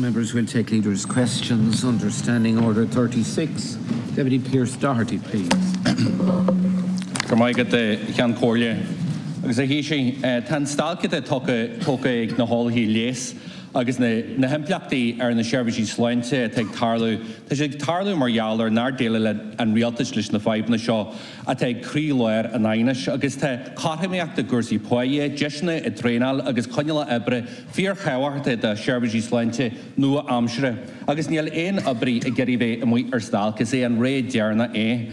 members will take leaders' questions under Standing Order 36. Deputy Pearse Doherty, please. Gur mai go chean cóirle. agus a hí sé eh, tan stalcha tucha ag na hallhíí lés agus na hempleachtaí ar na seirbhísí sláinte teag tarlú, Tá sé tarlú margheallar nar déile le an rialtas leis na fáibna seo a teagríléir an aineis agus tá carthaíoachta gursaí poie, deisna i tréál agus coineile ebre fíor chehairta de seirbhísí sláinte nua amsere, agus níl éon abrí i geirí bheith am ar stalgus é an réad dearna é.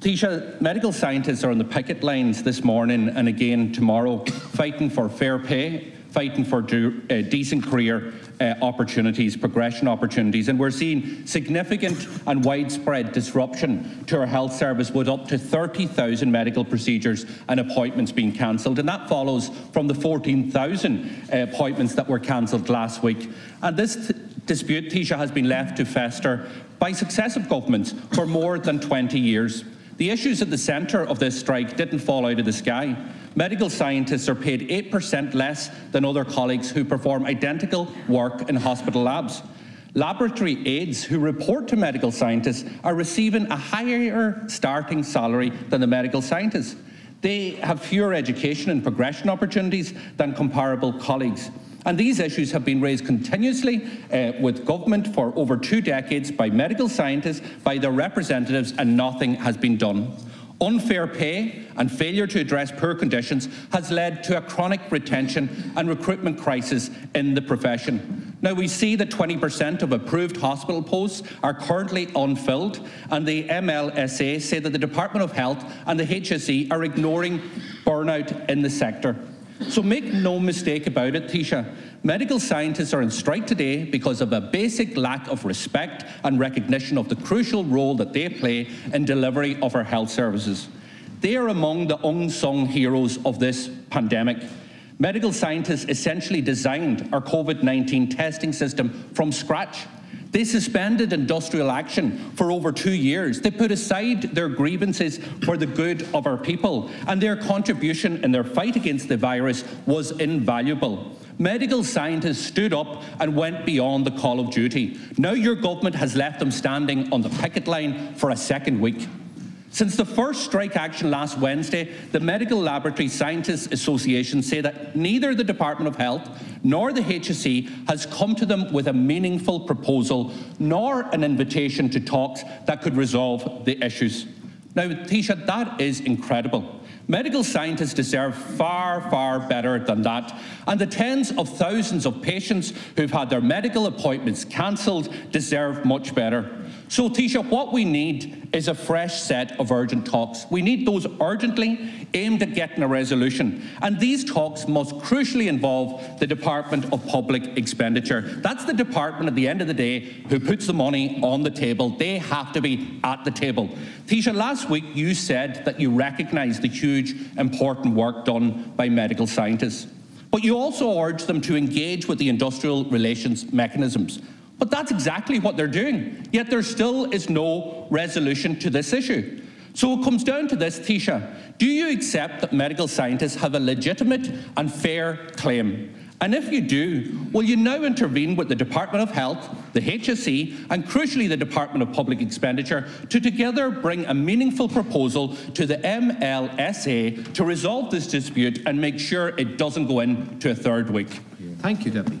Taoiseach, medical scientists are on the picket lines this morning and again tomorrow, fighting for fair pay, fighting for do, uh, decent career uh, opportunities, progression opportunities, and we're seeing significant and widespread disruption to our health service with up to 30,000 medical procedures and appointments being cancelled. And that follows from the 14,000 uh, appointments that were cancelled last week. And this dispute, Taoiseach, has been left to fester by successive governments for more than 20 years. The issues at the centre of this strike didn't fall out of the sky. Medical scientists are paid 8% less than other colleagues who perform identical work in hospital labs. Laboratory aides who report to medical scientists are receiving a higher starting salary than the medical scientists. They have fewer education and progression opportunities than comparable colleagues. And these issues have been raised continuously uh, with government for over two decades by medical scientists, by their representatives, and nothing has been done. Unfair pay and failure to address poor conditions has led to a chronic retention and recruitment crisis in the profession. Now, we see that 20% of approved hospital posts are currently unfilled, and the MLSA say that the Department of Health and the HSE are ignoring burnout in the sector. So make no mistake about it, Taoiseach. Medical scientists are on strike today because of a basic lack of respect and recognition of the crucial role that they play in delivery of our health services. They are among the unsung heroes of this pandemic. Medical scientists essentially designed our COVID-19 testing system from scratch they suspended industrial action for over two years. They put aside their grievances for the good of our people, and their contribution in their fight against the virus was invaluable. Medical scientists stood up and went beyond the call of duty. Now your government has left them standing on the picket line for a second week. Since the first strike action last Wednesday, the Medical Laboratory Scientists Association say that neither the Department of Health nor the HSE has come to them with a meaningful proposal nor an invitation to talks that could resolve the issues. Now, Taoiseach, that is incredible. Medical scientists deserve far, far better than that. And the tens of thousands of patients who've had their medical appointments cancelled deserve much better. So, Taoiseach, what we need is a fresh set of urgent talks. We need those urgently aimed at getting a resolution. And these talks must crucially involve the Department of Public Expenditure. That's the department at the end of the day who puts the money on the table. They have to be at the table. Taoiseach, last week you said that you recognise the huge, important work done by medical scientists. But you also urged them to engage with the industrial relations mechanisms. But that's exactly what they're doing. Yet there still is no resolution to this issue. So it comes down to this, Taoiseach. Do you accept that medical scientists have a legitimate and fair claim? And if you do, will you now intervene with the Department of Health, the HSE, and crucially the Department of Public Expenditure to together bring a meaningful proposal to the MLSA to resolve this dispute and make sure it doesn't go into a third week? Thank you, Deputy.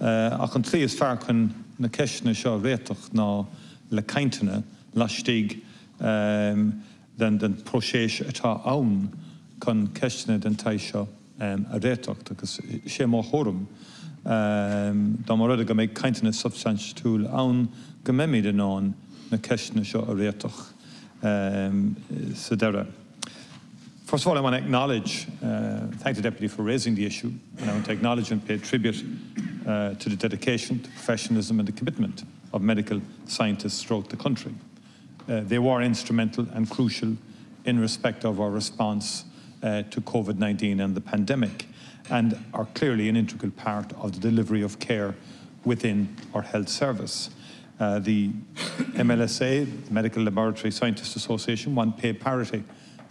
ach an tlí is fear chun na ceisna seo réitoch ná le caiintena leistíigh um, den den proséis atá ann chun ceisna den taid seo um, a réitocht agus sé má chóm. Um, Dá mar rud go méid caiintena substanz túúl ann go méimiid an ná na ceisna seo a réitoch um, sa deire. First of all, I want to acknowledge, uh, thank the Deputy for raising the issue, and I want to acknowledge and pay tribute uh, to the dedication, professionalism, and the commitment of medical scientists throughout the country. Uh, they were instrumental and crucial in respect of our response uh, to COVID 19 and the pandemic, and are clearly an integral part of the delivery of care within our health service. Uh, the MLSA, the Medical Laboratory Scientists Association, want pay parity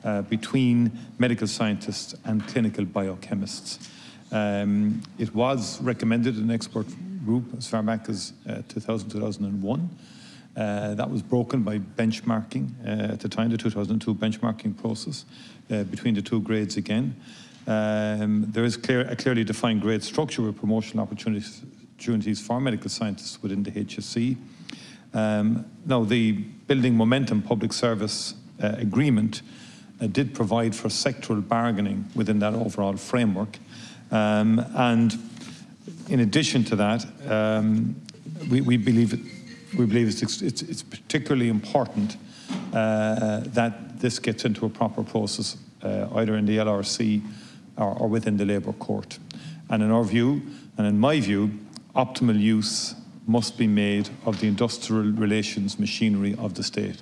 uh, between medical scientists and clinical biochemists. Um, it was recommended in an expert group as far back as uh, 2000, 2001. Uh, that was broken by benchmarking uh, at the time, the 2002 benchmarking process uh, between the two grades again. Um, there is clear, a clearly defined grade structure with promotional opportunities, opportunities for medical scientists within the HSE. Um, now, the Building Momentum Public Service uh, Agreement uh, did provide for sectoral bargaining within that overall framework. Um, and in addition to that, um, we, we, believe, we believe it's, it's, it's particularly important uh, that this gets into a proper process, uh, either in the LRC or, or within the Labour Court. And in our view, and in my view, optimal use must be made of the industrial relations machinery of the state,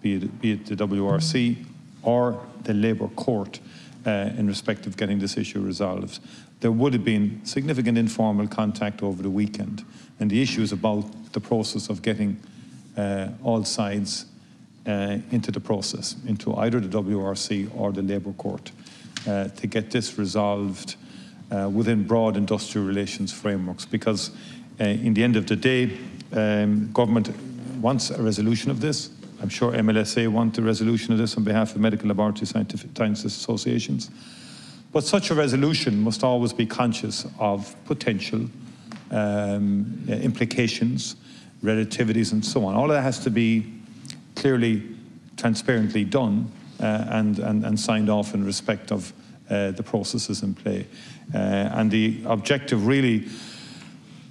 be it, be it the WRC or the Labour Court uh, in respect of getting this issue resolved. There would have been significant informal contact over the weekend, and the issue is about the process of getting uh, all sides uh, into the process, into either the WRC or the Labour Court, uh, to get this resolved uh, within broad industrial relations frameworks. Because uh, in the end of the day, um, government wants a resolution of this. I'm sure MLSA want a resolution of this on behalf of medical laboratory scientific sciences associations. But such a resolution must always be conscious of potential um, implications, relativities, and so on. All of that has to be clearly, transparently done uh, and, and, and, signed off in respect of uh, the processes in play. Uh, and the objective, really,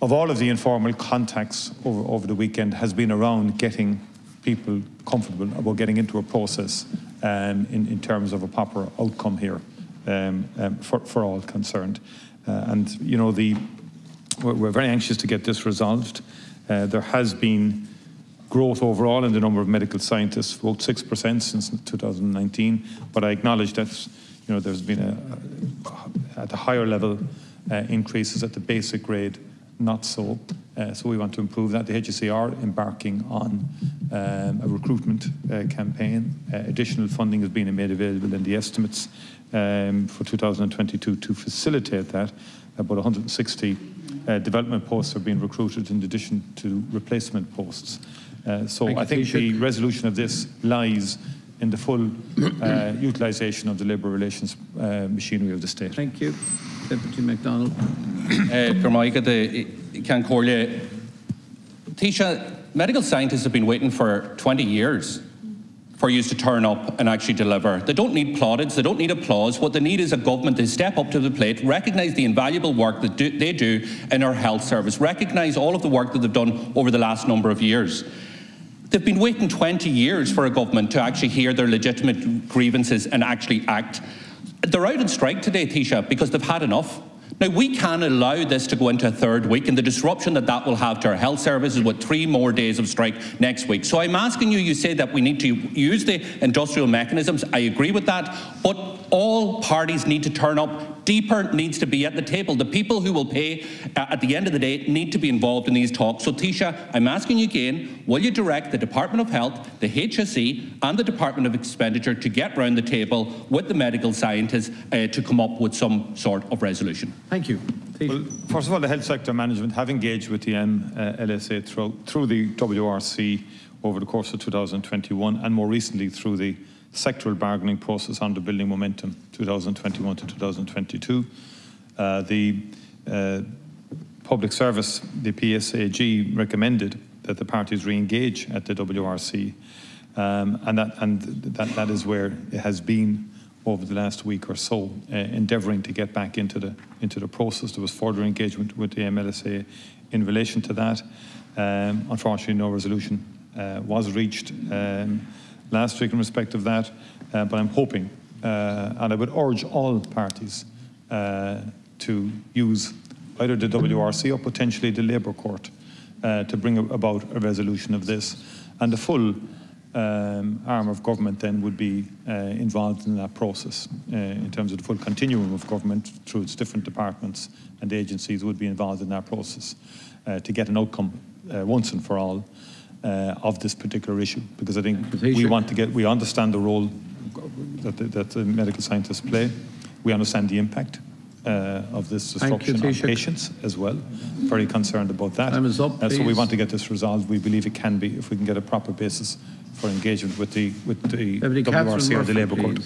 of all of the informal contacts over, over the weekend has been around getting people comfortable about getting into a process um, in, in terms of a proper outcome here um, um, for, for all concerned. Uh, and, you know, the, we're, we're, very anxious to get this resolved. Uh, there has been growth overall in the number of medical scientists, about 6% since 2019, but I acknowledge that, you know, there's been a, a at the higher level uh, increases at the basic grade not so. Uh, so we want to improve that. The HSE are embarking on um, a recruitment uh, campaign. Uh, additional funding has been made available in the estimates um, for 2022 to facilitate that. About 160 uh, development posts are being recruited in addition to replacement posts. Uh, so Thank I think the resolution of this lies in the full uh, utilisation of the labour relations machinery of the state. Thank you. Deputy MacDonald. Ceann Comhairle. Taoiseach, medical scientists have been waiting for 20 years for you to turn up and actually deliver. They don't need plaudits, they don't need applause. What they need is a government to step up to the plate, recognise the invaluable work that do, they do in our health service, recognise all of the work that they've done over the last number of years. They've been waiting 20 years for a government to actually hear their legitimate grievances and actually act. They're out on strike today, Taoiseach, because they've had enough. Now, we can't allow this to go into a third week and the disruption that that will have to our health services with three more days of strike next week. So I'm asking you, you say that we need to use the industrial mechanisms. I agree with that. But all parties need to turn up. DPER needs to be at the table. The people who will pay uh, at the end of the day need to be involved in these talks. So, Taoiseach, I'm asking you again will you direct the Department of Health, the HSE, and the Department of Expenditure to get round the table with the medical scientists uh, to come up with some sort of resolution? Thank you. Well, first of all, the health sector management have engaged with the MLSA through, through the WRC over the course of 2021 and more recently through the sectoral bargaining process under building momentum 2021 to 2022. Uh, the uh, public service, the PSAG, recommended that the parties re-engage at the WRC, um, and, that, and that, that is where it has been over the last week or so, uh, endeavouring to get back into the into the process. There was further engagement with the MLSA in relation to that. Um, unfortunately, no resolution was reached. Um, last week in respect of that, uh, but I'm hoping, uh, and I would urge all parties uh, to use either the WRC or potentially the Labour Court uh, to bring about a resolution of this. And the full um, arm of government then would be uh, involved in that process uh, in terms of the full continuum of government through its different departments and agencies would be involved in that process uh, to get an outcome uh, once and for all uh, of this particular issue because I think we want to get we understand the role that the, that the medical scientists play. We understand the impact uh, of this you, disruption on patients as well. Very concerned about that. Time is up, Uh, so we want to get this resolved. We believe it can be if we can get a proper basis for engagement with the with the Deputy Catherine WRC or the Labour Court.